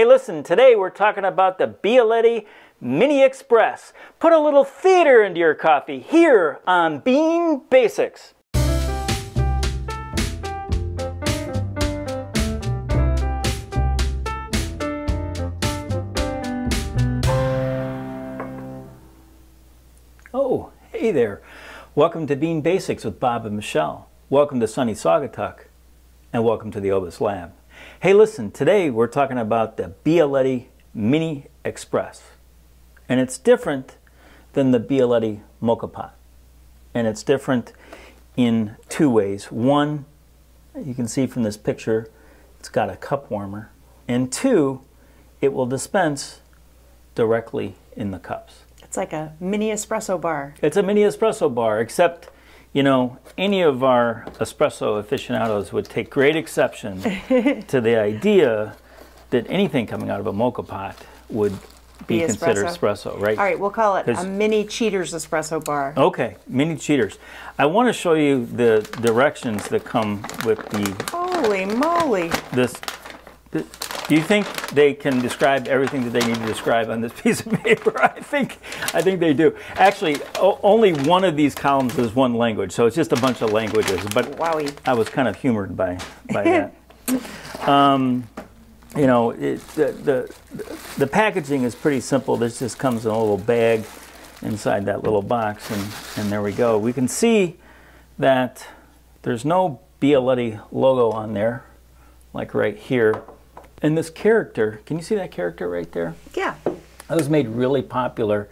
Hey, listen, today we're talking about the Bialetti Mini Express. Put a little theater into your coffee here on Bean Basics. Oh, hey there. Welcome to Bean Basics with Bob and Michelle. Welcome to sunny Saugatuck. And welcome to the OBIIS Lab. Hey, listen, today we're talking about the Bialetti Mini Express. And it's different than the Bialetti Moka Pot. And it's different in two ways. One, you can see from this picture, it's got a cup warmer. And two, it will dispense directly in the cups. It's like a mini espresso bar. It's a mini espresso bar, except you know, any of our espresso aficionados would take great exception to the idea that anything coming out of a moka pot would be, be considered espresso. espresso, right? All right, we'll call it a mini cheaters espresso bar. Okay, mini cheaters. I want to show you the directions that come with the. Holy moly! This, this do you think they can describe everything that they need to describe on this piece of paper? I think, I think they do. Actually, only one of these columns is one language, so it's just a bunch of languages. But Wowie. I was kind of humored by, by that. um, you know, it, the, the, the packaging is pretty simple. This just comes in a little bag inside that little box, and, and there we go. We can see that there's no Bialetti logo on there, like right here. And this character, can you see that character right there? Yeah. That was made really popular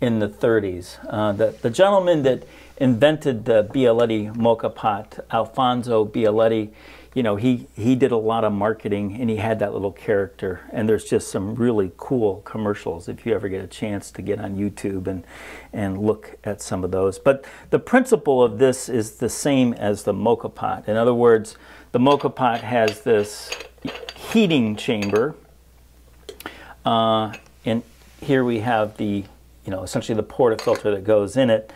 in the 30s. Uh, the, the gentleman that invented the Bialetti moka pot, Alfonso Bialetti, you know, he, he did a lot of marketing and he had that little character. And there's just some really cool commercials if you ever get a chance to get on YouTube and, and look at some of those. But the principle of this is the same as the moka pot. In other words, the moka pot has this heating chamber. Uh, and here we have the, you know, essentially the portafilter that goes in it.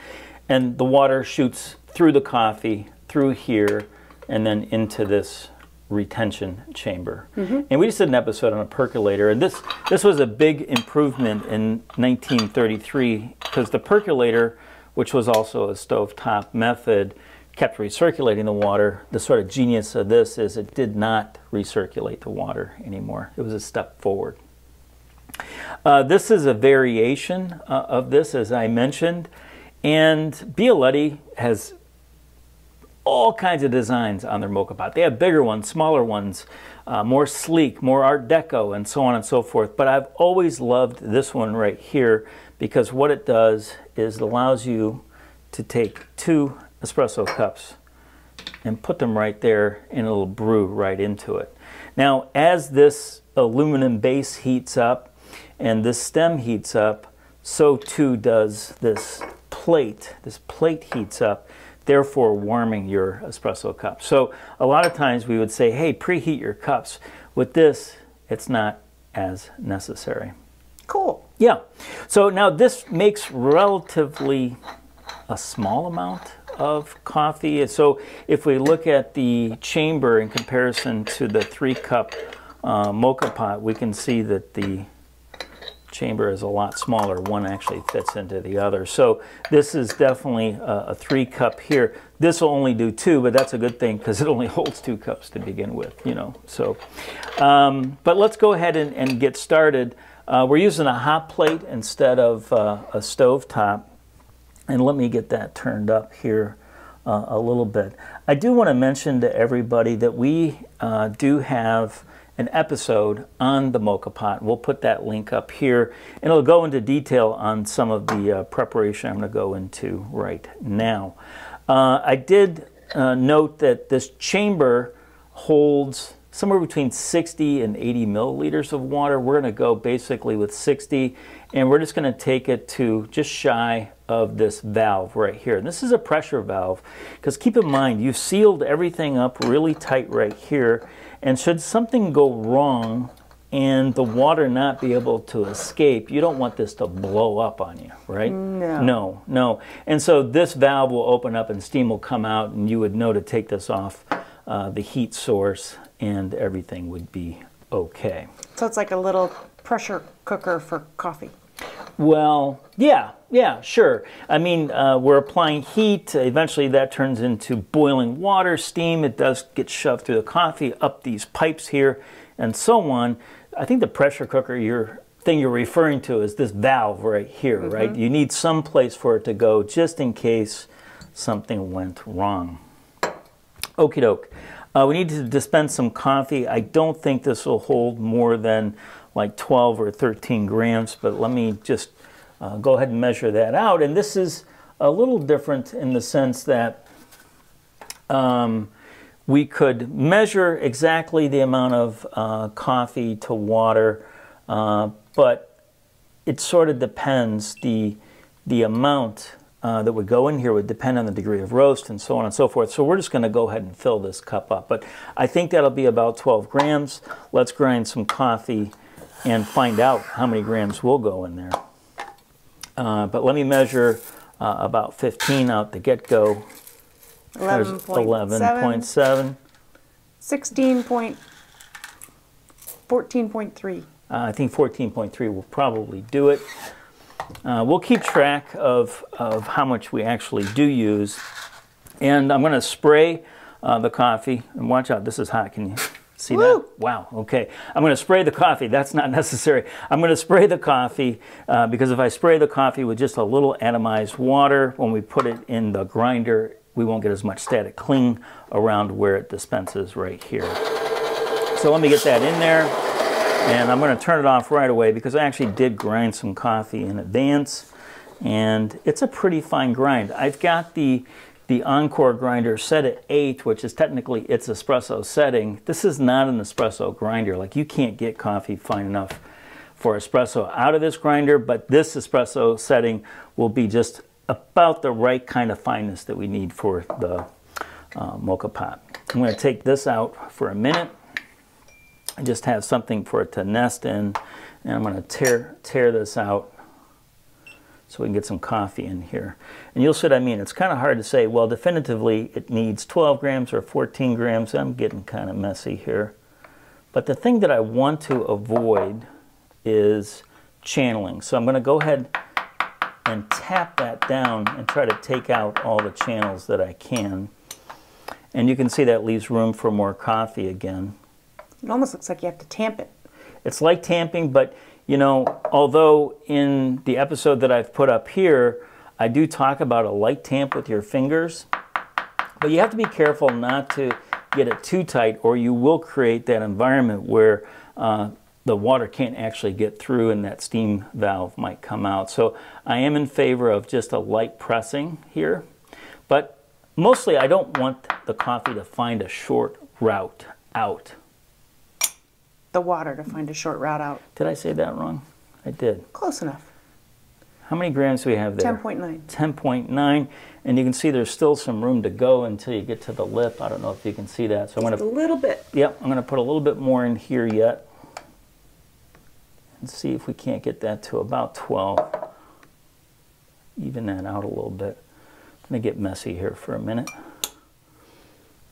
And the water shoots through the coffee, through here, and then into this retention chamber. Mm -hmm. And we just did an episode on a percolator, and this this was a big improvement in 1933 because the percolator, which was also a stovetop method, kept recirculating the water. The sort of genius of this is it did not recirculate the water anymore. It was a step forward. Uh, this is a variation uh, of this, as I mentioned, and Bialetti has all kinds of designs on their moka pot. They have bigger ones, smaller ones, uh, more sleek, more Art Deco, and so on and so forth. But I've always loved this one right here because what it does is it allows you to take two espresso cups and put them right there and it'll brew right into it. Now as this aluminum base heats up and this stem heats up, so too does this plate. This plate heats up, therefore warming your espresso cup. So a lot of times we would say, hey, preheat your cups. With this, it's not as necessary. Cool. Yeah. So now this makes relatively a small amount of coffee. So if we look at the chamber in comparison to the three cup uh, moka pot, we can see that the chamber is a lot smaller. One actually fits into the other. So this is definitely a, a three cup here. This will only do two, but that's a good thing because it only holds two cups to begin with, you know. So, um, but let's go ahead and, and get started. Uh, we're using a hot plate instead of uh, a stove top. And let me get that turned up here uh, a little bit. I do want to mention to everybody that we uh, do have an episode on the moka pot. We'll put that link up here and it'll go into detail on some of the uh, preparation I'm going to go into right now. Uh, I did uh, note that this chamber holds somewhere between 60 and 80 milliliters of water. We're going to go basically with 60 and we're just going to take it to just shy of this valve right here. And this is a pressure valve because keep in mind you've sealed everything up really tight right here and should something go wrong and the water not be able to escape, you don't want this to blow up on you, right? No. No, no. And so this valve will open up and steam will come out and you would know to take this off uh, the heat source and everything would be okay. So it's like a little pressure cooker for coffee. Well, yeah, yeah, sure. I mean, uh, we're applying heat. Eventually, that turns into boiling water, steam. It does get shoved through the coffee up these pipes here, and so on. I think the pressure cooker you're thing you're referring to is this valve right here, mm -hmm. right? You need some place for it to go just in case something went wrong. Okie doke. Uh, we need to dispense some coffee. I don't think this will hold more than like 12 or 13 grams, but let me just uh, go ahead and measure that out. And this is a little different in the sense that um, we could measure exactly the amount of uh, coffee to water, uh, but it sort of depends. The, the amount uh, that would go in here would depend on the degree of roast and so on and so forth. So we're just going to go ahead and fill this cup up. But I think that'll be about 12 grams. Let's grind some coffee and find out how many grams will go in there. Uh, but let me measure uh, about 15 out the get-go. 11.7. 16 point, 14.3. Uh, I think 14.3 will probably do it. Uh, we'll keep track of, of how much we actually do use. And I'm going to spray uh, the coffee. And watch out, this is hot. Can you See Woo! that? Wow, okay. I'm going to spray the coffee. That's not necessary. I'm going to spray the coffee uh, because if I spray the coffee with just a little atomized water, when we put it in the grinder, we won't get as much static cling around where it dispenses right here. So let me get that in there. And I'm going to turn it off right away because I actually did grind some coffee in advance. And it's a pretty fine grind. I've got the the Encore grinder set at 8, which is technically its espresso setting. This is not an espresso grinder. Like you can't get coffee fine enough for espresso out of this grinder, but this espresso setting will be just about the right kind of fineness that we need for the uh, moka pot. I'm going to take this out for a minute. I just have something for it to nest in, and I'm going to tear, tear this out so we can get some coffee in here. And you'll see what I mean. It's kind of hard to say, well, definitively it needs 12 grams or 14 grams. I'm getting kind of messy here. But the thing that I want to avoid is channeling. So I'm going to go ahead and tap that down and try to take out all the channels that I can. And you can see that leaves room for more coffee again. It almost looks like you have to tamp it. It's like tamping, but you know, although in the episode that I've put up here, I do talk about a light tamp with your fingers, but you have to be careful not to get it too tight or you will create that environment where uh, the water can't actually get through and that steam valve might come out. So I am in favor of just a light pressing here, but mostly I don't want the coffee to find a short route out the water to find a short route out. Did I say that wrong? I did. Close enough. How many grams do we have there? 10.9. 10.9. And you can see there's still some room to go until you get to the lip. I don't know if you can see that. So Just I'm going to a little bit. Yep, I'm going to put a little bit more in here yet. And see if we can't get that to about 12. Even that out a little bit. I'm going to get messy here for a minute.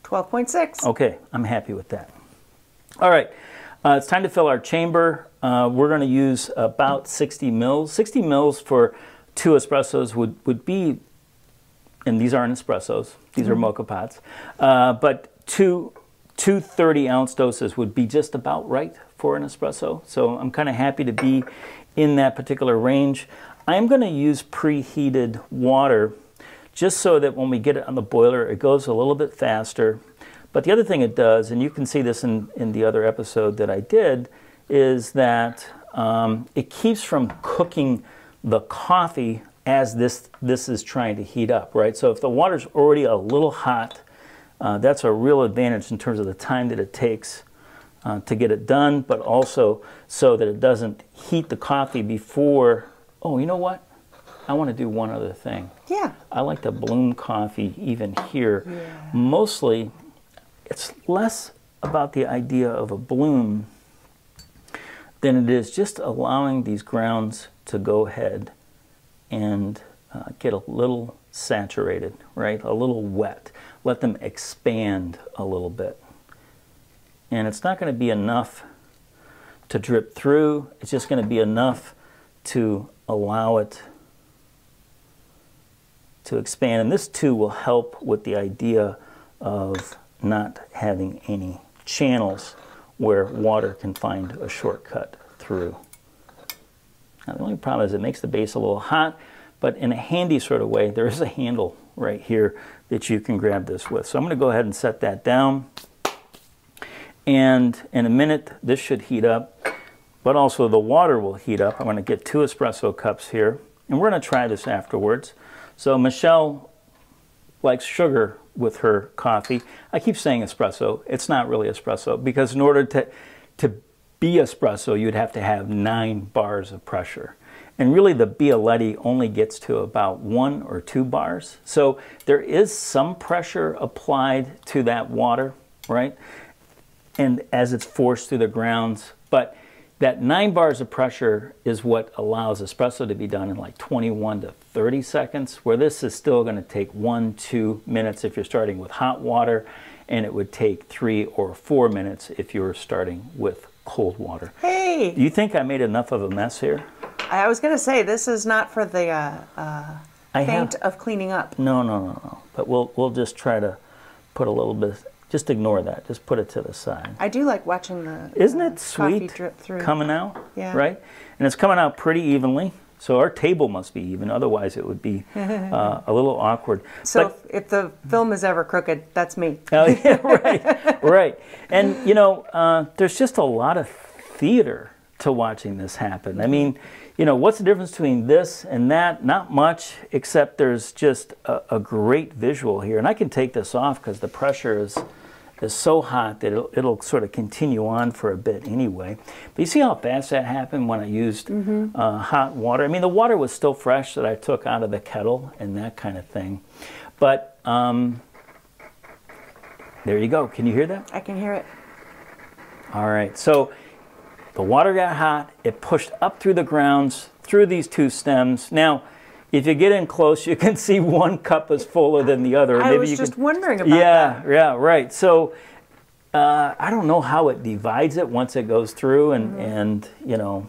12.6. Okay, I'm happy with that. All right. Uh, it's time to fill our chamber. Uh, we're going to use about 60 mils. 60 mils for two espressos would, would be, and these aren't espressos, these mm -hmm. are mm-hmm. pots, uh, but two, two 30 ounce doses would be just about right for an espresso. So I'm kind of happy to be in that particular range. I'm going to use preheated water just so that when we get it on the boiler, it goes a little bit faster but the other thing it does, and you can see this in, in the other episode that I did, is that um, it keeps from cooking the coffee as this, this is trying to heat up, right? So if the water's already a little hot, uh, that's a real advantage in terms of the time that it takes uh, to get it done, but also so that it doesn't heat the coffee before, oh, you know what? I want to do one other thing. Yeah. I like to bloom coffee even here. Yeah. Mostly it's less about the idea of a bloom than it is just allowing these grounds to go ahead and uh, get a little saturated, right? A little wet. Let them expand a little bit. And it's not going to be enough to drip through. It's just going to be enough to allow it to expand. And this too will help with the idea of not having any channels where water can find a shortcut through. Now the only problem is it makes the base a little hot, but in a handy sort of way, there is a handle right here that you can grab this with. So I'm going to go ahead and set that down. And in a minute, this should heat up, but also the water will heat up. I'm going to get two espresso cups here, and we're going to try this afterwards. So Michelle likes sugar with her coffee. I keep saying espresso. It's not really espresso because in order to, to be espresso, you'd have to have nine bars of pressure. And really the Bialetti only gets to about one or two bars. So there is some pressure applied to that water, right? And as it's forced through the grounds, but that nine bars of pressure is what allows espresso to be done in like 21 to 30 seconds, where this is still going to take one, two minutes if you're starting with hot water, and it would take three or four minutes if you were starting with cold water. Hey! Do you think I made enough of a mess here? I was going to say, this is not for the uh, uh, I faint have, of cleaning up. no, no, no, no. But we'll, we'll just try to put a little bit, just ignore that. Just put it to the side. I do like watching the Isn't uh, it sweet drip through. coming out? Yeah. Right? And it's coming out pretty evenly. So our table must be even, otherwise it would be uh, a little awkward. so But- if, if the film is ever crooked, that's me. Oh, yeah, right, right. And you know, uh, there's just a lot of theater to watching this happen. I mean, you know, what's the difference between this and that? Not much, except there's just a, a great visual here. And I can take this off because the pressure is is so hot that it'll, it'll sort of continue on for a bit anyway. But you see how fast that happened when I used uh, hot water? I mean, the water was still fresh that I took out of the kettle and that kind of thing. But um, there you go. Can you hear that? I can hear it. All right. So the water got hot. It pushed up through the grounds, through these two stems. Now, if you get in close, you can see one cup is fuller than the other. I was you just can, wondering about yeah, that. yeah, right. So uh, I don't know how it divides it once it goes through, and Mm-hmm. and you know,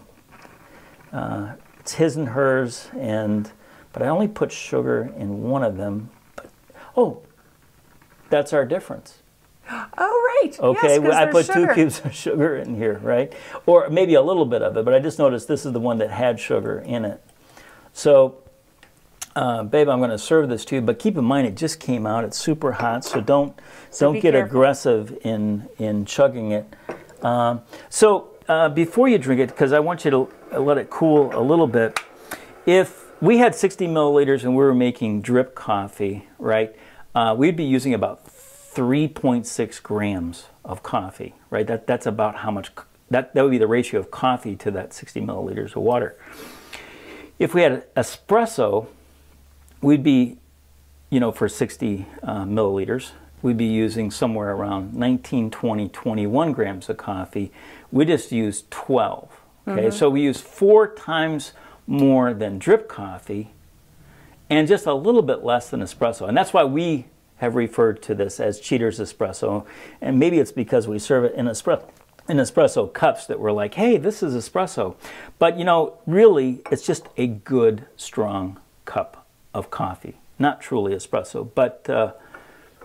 uh, it's his and hers, and but I only put sugar in one of them. But, oh, that's our difference. Oh, right. Okay, yes, I put two cubes of sugar in here, right? Or maybe a little bit of it, but I just noticed this is the one that had sugar in it. So, uh, babe, I'm going to serve this to you, but keep in mind it just came out. It's super hot, so don't So don't get careful. aggressive in in chugging it. Um, so uh, before you drink it, because I want you to let it cool a little bit. If we had 60 milliliters and we were making drip coffee, right, uh, we'd be using about 3.6 grams of coffee, right? That, that's about how much, that, that would be the ratio of coffee to that 60 milliliters of water. If we had espresso, we'd be, you know, for 60 uh, milliliters, we'd be using somewhere around 19, 20, 21 grams of coffee. We just use 12. Okay, so we use four times more than drip coffee and just a little bit less than espresso. And that's why we have referred to this as Cheater's Espresso. And maybe it's because we serve it in espresso. In espresso cups, that we're like, hey, this is espresso. But you know, really, it's just a good, strong cup of coffee. Not truly espresso, but uh,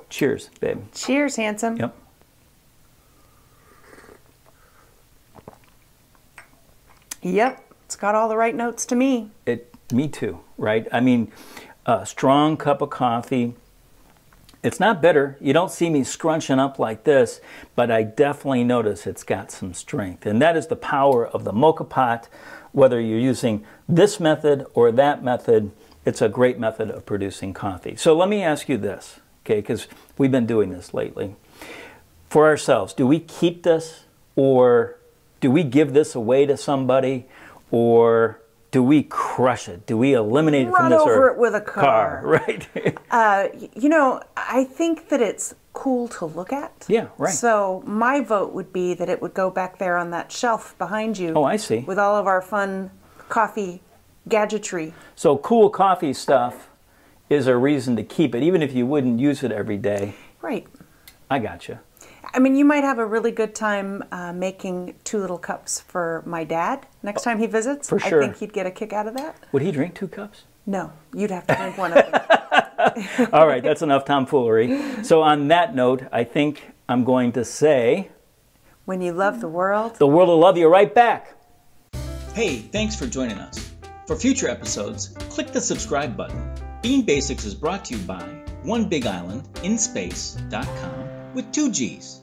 cheers, babe. Cheers, handsome. Yep. Yep. It's got all the right notes to me. It, me too, right? I mean, a strong cup of coffee. It's not bitter. You don't see me scrunching up like this, but I definitely notice it's got some strength. And that is the power of the moka pot. Whether you're using this method or that method, it's a great method of producing coffee. So let me ask you this, okay, because we've been doing this lately. For ourselves, do we keep this or do we give this away to somebody or do we crush it? Do we eliminate it from Run this over earth? it with a car. right? Uh, you know, I think that it's cool to look at. Yeah, right. So my vote would be that it would go back there on that shelf behind you. Oh, I see. With all of our fun coffee gadgetry. so cool coffee stuff is a reason to keep it, even if you wouldn't use it every day. Right. I got you. I mean, you might have a really good time uh, making two little cups for my dad next time he visits. For sure. I think he'd get a kick out of that. Would he drink two cups? No, you'd have to drink one of them. All right, that's enough tomfoolery. So, on that note, I think I'm going to say when you love the world, the world will love you right back. Hey, thanks for joining us. For future episodes, click the subscribe button. Bean Basics is brought to you by One Bigg Island in Space.com with two G's.